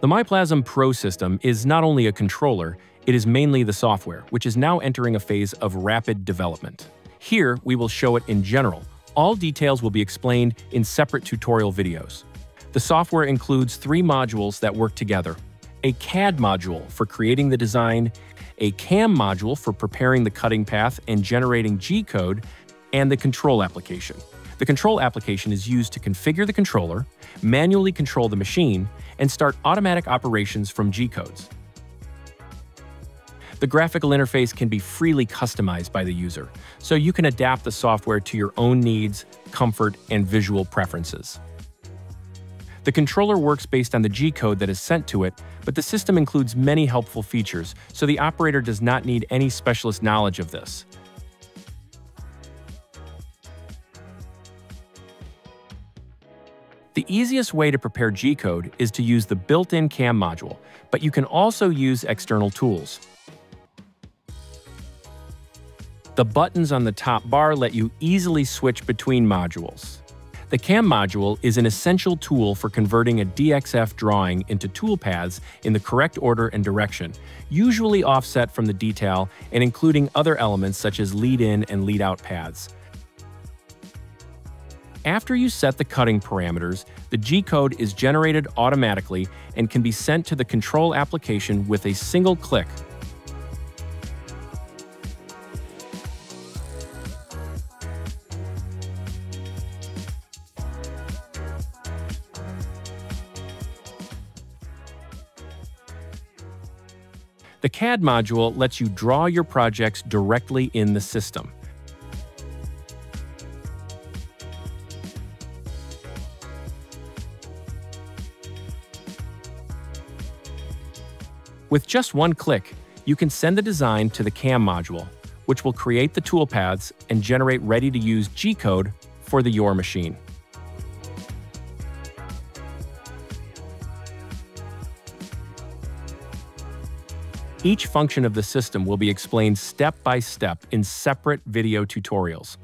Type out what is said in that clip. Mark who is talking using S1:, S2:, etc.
S1: The MyPlasm Pro system is not only a controller, it is mainly the software, which is now entering a phase of rapid development. Here, we will show it in general. All details will be explained in separate tutorial videos. The software includes three modules that work together. A CAD module for creating the design, a CAM module for preparing the cutting path and generating G-code, and the control application. The control application is used to configure the controller, manually control the machine, and start automatic operations from G-codes. The graphical interface can be freely customized by the user, so you can adapt the software to your own needs, comfort, and visual preferences. The controller works based on the G-code that is sent to it, but the system includes many helpful features, so the operator does not need any specialist knowledge of this. The easiest way to prepare G-code is to use the built-in CAM module, but you can also use external tools. The buttons on the top bar let you easily switch between modules. The CAM module is an essential tool for converting a DXF drawing into toolpaths in the correct order and direction, usually offset from the detail and including other elements such as lead-in and lead-out paths. After you set the cutting parameters, the G-code is generated automatically and can be sent to the control application with a single click. The CAD module lets you draw your projects directly in the system. With just one click, you can send the design to the CAM module, which will create the toolpaths and generate ready-to-use G-code for the Your machine. Each function of the system will be explained step by step in separate video tutorials.